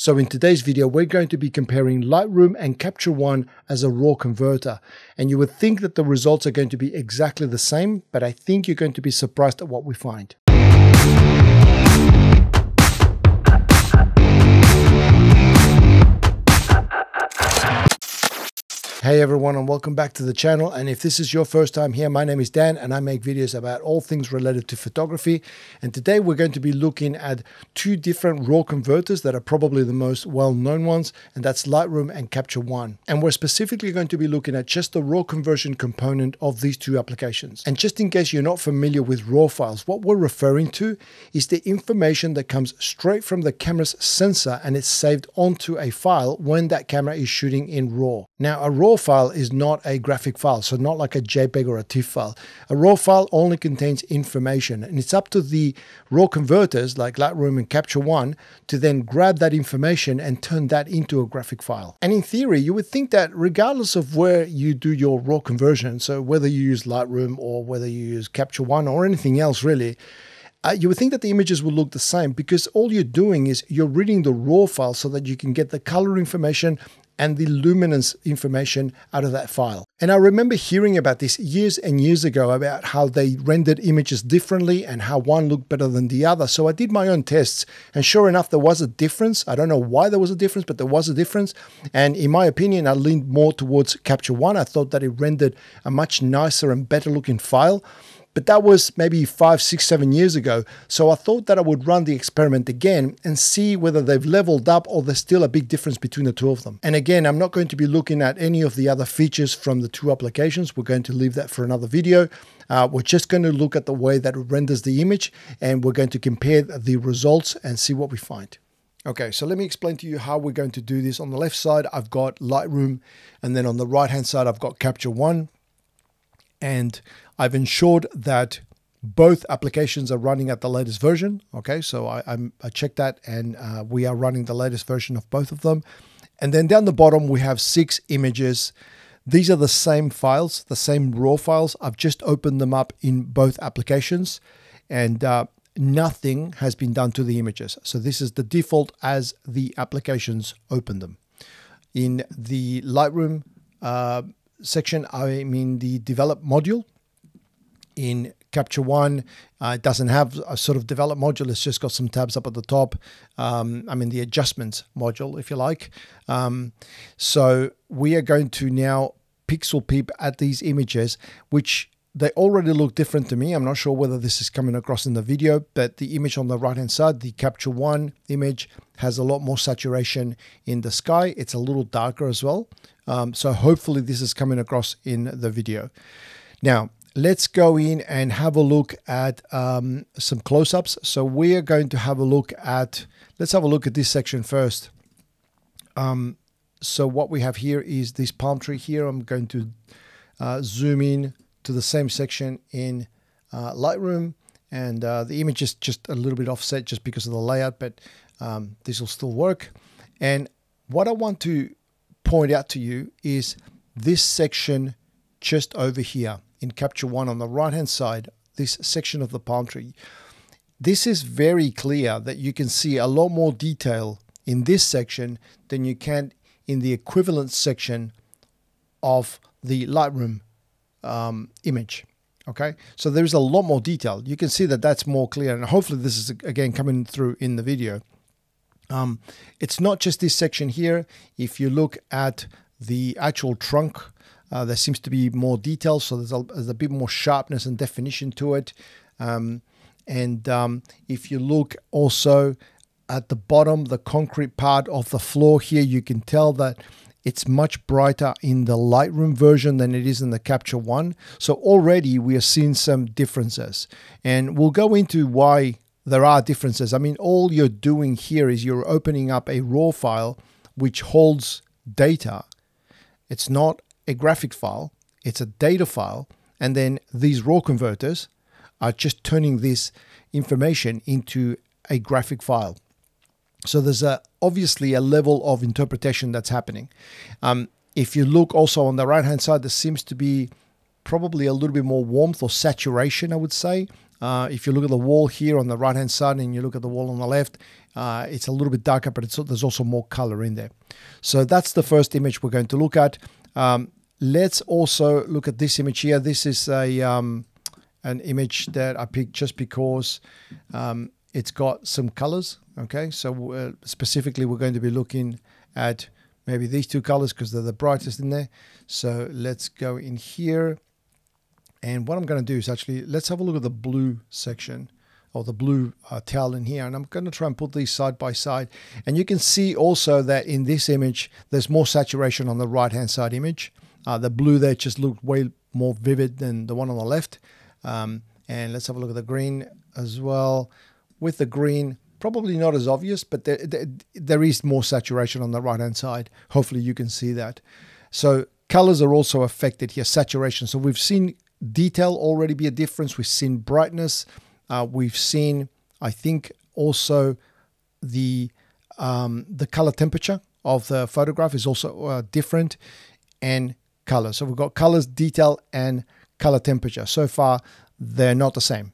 So in today's video, we're going to be comparing Lightroom and Capture One as a RAW converter. And you would think that the results are going to be exactly the same, but I think you're going to be surprised at what we find. Hey everyone and welcome back to the channel. And if this is your first time here my name is Dan and I make videos about all things related to photography. And today we're going to be looking at two different RAW converters that are probably the most well-known ones and that's Lightroom and Capture One. And we're specifically going to be looking at just the RAW conversion component of these two applications. And just in case you're not familiar with RAW files what we're referring to is the information that comes straight from the camera's sensor and it's saved onto a file when that camera is shooting in RAW. Now a RAW RAW file is not a graphic file, so not like a JPEG or a TIFF file. A RAW file only contains information, and it's up to the RAW converters like Lightroom and Capture One to then grab that information and turn that into a graphic file. And in theory, you would think that regardless of where you do your RAW conversion, so whether you use Lightroom or whether you use Capture One or anything else really, uh, you would think that the images will look the same because all you're doing is you're reading the raw file so that you can get the color information and the luminance information out of that file. And I remember hearing about this years and years ago about how they rendered images differently and how one looked better than the other. So I did my own tests, and sure enough, there was a difference. I don't know why there was a difference, but there was a difference. And in my opinion, I leaned more towards Capture One. I thought that it rendered a much nicer and better looking file. But that was maybe five, six, seven years ago. So I thought that I would run the experiment again and see whether they've leveled up or there's still a big difference between the two of them. And again, I'm not going to be looking at any of the other features from the two applications. We're going to leave that for another video. Uh, we're just going to look at the way that it renders the image and we're going to compare the results and see what we find. Okay, so let me explain to you how we're going to do this. On the left side, I've got Lightroom, and then on the right hand side, I've got Capture One. And I've ensured that both applications are running at the latest version. Okay, so I, I'm, I checked that and uh, we are running the latest version of both of them. And then down the bottom, we have six images. These are the same files, the same raw files. I've just opened them up in both applications and uh, nothing has been done to the images. So this is the default as the applications open them. In the Lightroom uh, section, I mean the develop module, in Capture One. Uh, it doesn't have a sort of develop module. It's just got some tabs up at the top. Um, I mean, the adjustments module, if you like. Um, so we are going to now pixel peep at these images, which they already look different to me. I'm not sure whether this is coming across in the video, but the image on the right hand side, the Capture One image, has a lot more saturation in the sky. It's a little darker as well. Um, so hopefully this is coming across in the video. Now, let's go in and have a look at um, some close-ups. So we're going to have a look at, let's have a look at this section first. Um, so what we have here is this palm tree here. I'm going to uh, zoom in to the same section in uh, Lightroom and uh, the image is just a little bit offset just because of the layout, but um, this will still work. And what I want to point out to you is this section just over here in Capture One on the right hand side, this section of the palm tree. This is very clear that you can see a lot more detail in this section than you can in the equivalent section of the Lightroom um, image. Okay, so there's a lot more detail. You can see that that's more clear, and hopefully this is again coming through in the video. Um, it's not just this section here. If you look at the actual trunk uh, there seems to be more detail, so there's a, there's a bit more sharpness and definition to it. Um, and um, if you look also at the bottom, the concrete part of the floor here, you can tell that it's much brighter in the Lightroom version than it is in the Capture One. So already we are seeing some differences. And we'll go into why there are differences. I mean, all you're doing here is you're opening up a RAW file which holds data. It's not a graphic file, it's a data file, and then these raw converters are just turning this information into a graphic file. So there's a, obviously a level of interpretation that's happening. Um, if you look also on the right hand side, there seems to be probably a little bit more warmth or saturation, I would say, Uh, if you look at the wall here on the right hand side and you look at the wall on the left, uh, it's a little bit darker, but there's also more color in there. So that's the first image we're going to look at. Um, let's also look at this image here. This is a um, an image that I picked just because um, it's got some colors. Okay, so uh, specifically we're going to be looking at maybe these two colors because they're the brightest in there. So let's go in here. And what I'm going to do is actually, let's have a look at the blue section or the blue uh, towel in here. And I'm going to try and put these side by side. And you can see also that in this image, there's more saturation on the right hand side image. Uh, the blue there just looked way more vivid than the one on the left. Um, and let's have a look at the green as well. With the green, probably not as obvious, but there, there, there is more saturation on the right hand side. Hopefully you can see that. So colors are also affected here, saturation. So we've seen detail already be a difference. We've seen brightness. Uh, we've seen, I think, also the um, the color temperature of the photograph is also uh, different, and color. So we've got colors, detail, and color temperature. So far, they're not the same.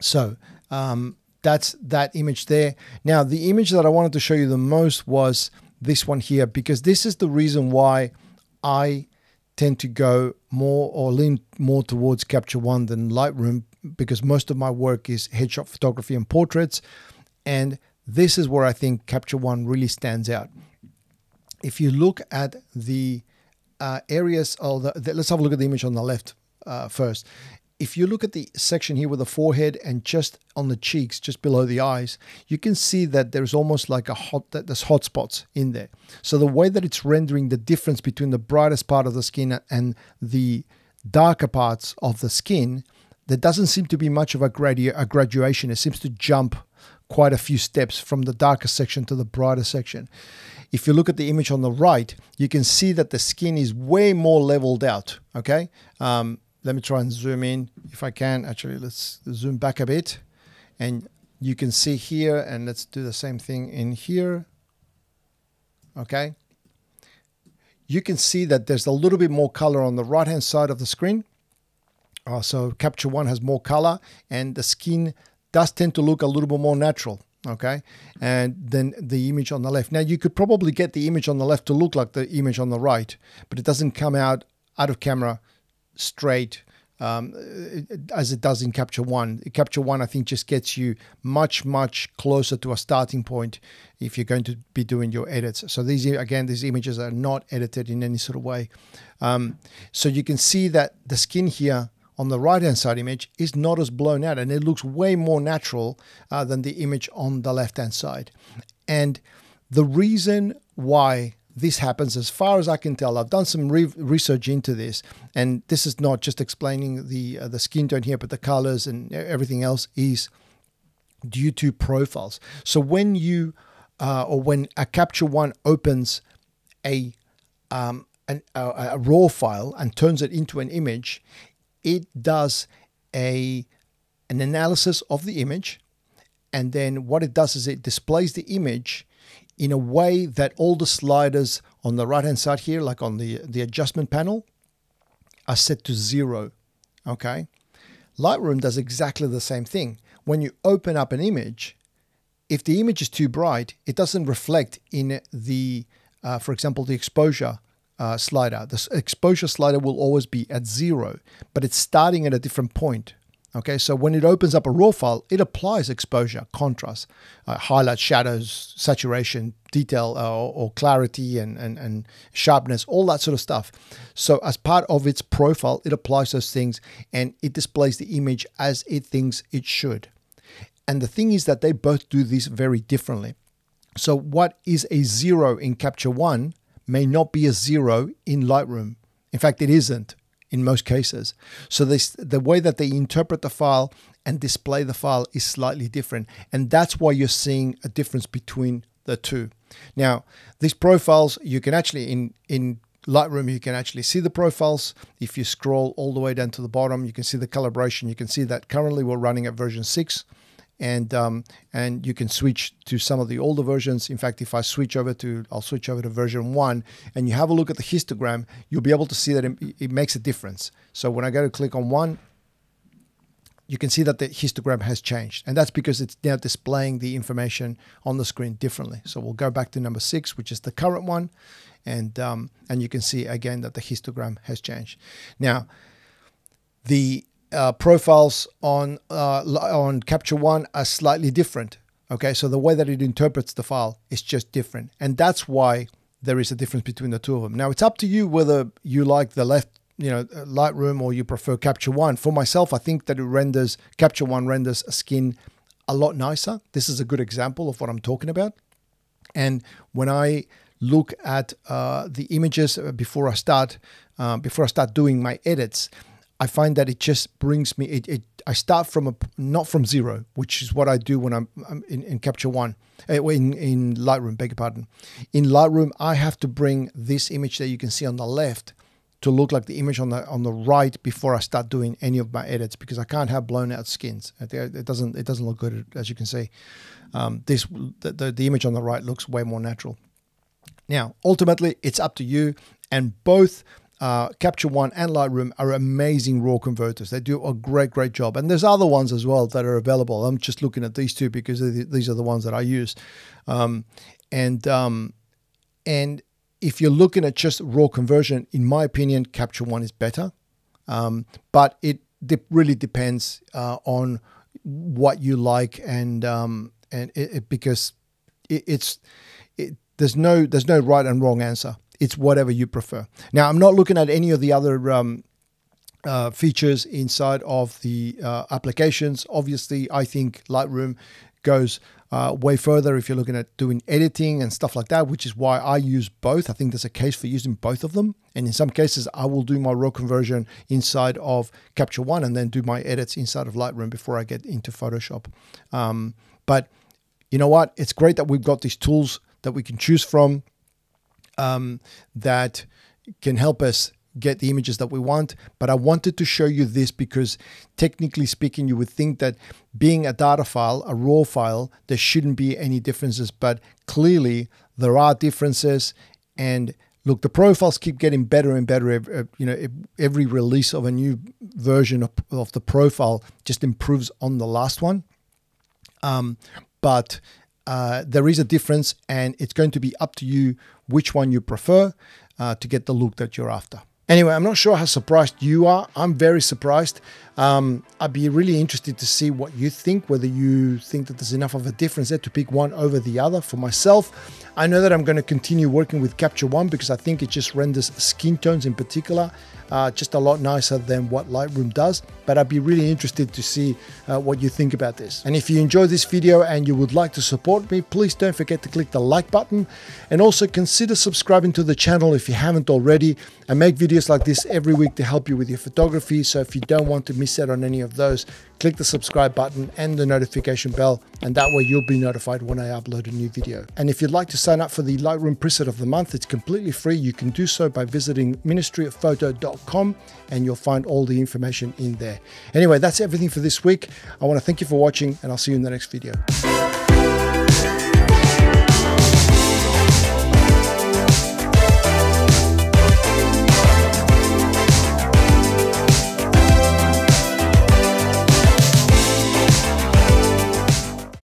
So um, that's that image there. Now, the image that I wanted to show you the most was this one here, because this is the reason why I tend to go more or lean more towards Capture One than Lightroom because most of my work is headshot photography and portraits. And this is where I think Capture One really stands out. If you look at the uh, areas, of the, the, let's have a look at the image on the left uh, first if you look at the section here with the forehead and just on the cheeks, just below the eyes, you can see that there's almost like a hot, that there's hot spots in there. So the way that it's rendering the difference between the brightest part of the skin and the darker parts of the skin, there doesn't seem to be much of a, gradu- a graduation. It seems to jump quite a few steps from the darker section to the brighter section. If you look at the image on the right, you can see that the skin is way more leveled out. Okay. Um, let me try and zoom in if I can. Actually, let's zoom back a bit. And you can see here, and let's do the same thing in here. Okay. You can see that there's a little bit more color on the right-hand side of the screen. Uh, so Capture One has more color, and the skin does tend to look a little bit more natural okay and then the image on the left now you could probably get the image on the left to look like the image on the right but it doesn't come out out of camera straight um, as it does in Capture One. Capture One, I think, just gets you much, much closer to a starting point if you're going to be doing your edits. So these, again, these images are not edited in any sort of way. Um, so you can see that the skin here on the right hand side image is not as blown out and it looks way more natural uh, than the image on the left hand side. And the reason why this happens as far as I can tell. I've done some re- research into this, and this is not just explaining the uh, the skin tone here, but the colors and everything else is due to profiles. So when you uh, or when a Capture One opens a um, an, a, a raw file and turns it into an image, it does a an analysis of the image, and then what it does is it displays the image in a way that all the sliders on the right hand side here, like on the, the adjustment panel, are set to zero. Okay. Lightroom does exactly the same thing. When you open up an image, if the image is too bright, it doesn't reflect in the, uh, for example, the exposure uh, slider. The exposure slider will always be at zero, but it's starting at a different point. Okay, so when it opens up a raw file, it applies exposure, contrast, uh, highlight, shadows, saturation, detail, uh, or clarity, and, and, and sharpness, all that sort of stuff. So, as part of its profile, it applies those things and it displays the image as it thinks it should. And the thing is that they both do this very differently. So, what is a zero in Capture One may not be a zero in Lightroom. In fact, it isn't in most cases. So this, the way that they interpret the file and display the file is slightly different. And that's why you're seeing a difference between the two. Now, these profiles, you can actually, in, in Lightroom, you can actually see the profiles. If you scroll all the way down to the bottom, you can see the calibration. You can see that currently we're running at version 6 and um, and you can switch to some of the older versions. In fact, if I switch over to, I'll switch over to version one, and you have a look at the histogram, you'll be able to see that it, it makes a difference. So when I go to click on one, you can see that the histogram has changed. And that's because it's now displaying the information on the screen differently. So we'll go back to number six, which is the current one. And, um, and you can see again that the histogram has changed. Now, the uh, profiles on, uh, on Capture One are slightly different. Okay, so the way that it interprets the file is just different. And that's why there is a difference between the two of them. Now, it's up to you whether you like the left you know Lightroom or you prefer Capture One. For myself, I think that it renders Capture One renders a skin a lot nicer. This is a good example of what I'm talking about. And when I look at uh, the images before I start uh, before I start doing my edits, I find that it just brings me it. it I start from a not from zero, which is what I do when I'm, I'm in, in, Capture One, uh, in in Lightroom. Beg your pardon. In Lightroom, I have to bring this image that you can see on the left to look like the image on the on the right before I start doing any of my edits because I can't have blown out skins. It doesn't it doesn't look good as you can see. Um, this the, the, the image on the right looks way more natural. Now, ultimately, it's up to you, and both uh, Capture One and Lightroom are amazing raw converters. They do a great, great job. And there's other ones as well that are available. I'm just looking at these two because these are the ones that I use. Um, and um, and if you're looking at just raw conversion, in my opinion, Capture One is better. Um, but it de- really depends uh, on what you like and um, and it, it, because it, it's there's no there's no right and wrong answer. It's whatever you prefer. Now I'm not looking at any of the other um, uh, features inside of the uh, applications. Obviously, I think Lightroom goes uh, way further if you're looking at doing editing and stuff like that, which is why I use both. I think there's a case for using both of them. And in some cases, I will do my raw conversion inside of Capture One and then do my edits inside of Lightroom before I get into Photoshop. Um, but you know what? It's great that we've got these tools that we can choose from um, that can help us get the images that we want. But I wanted to show you this because technically speaking, you would think that being a data file, a raw file, there shouldn't be any differences. But clearly there are differences. And look, the profiles keep getting better and better. You know, every release of a new version of, of the profile just improves on the last one. Um, but uh, there is a difference, and it's going to be up to you which one you prefer uh, to get the look that you're after. Anyway, I'm not sure how surprised you are. I'm very surprised. Um, I'd be really interested to see what you think, whether you think that there's enough of a difference there to pick one over the other. For myself, I know that I'm going to continue working with Capture One because I think it just renders skin tones in particular uh, just a lot nicer than what Lightroom does. But I'd be really interested to see uh, what you think about this. And if you enjoyed this video and you would like to support me, please don't forget to click the like button and also consider subscribing to the channel if you haven't already. I make videos like this every week to help you with your photography. So if you don't want to miss out on any of those, click the subscribe button and the notification bell, and that way you'll be notified when I upload a new video. And if you'd like to sign up for the Lightroom preset of the month, it's completely free. You can do so by visiting ministryofphoto.com and you'll find all the information in there. Anyway, that's everything for this week. I want to thank you for watching and I'll see you in the next video.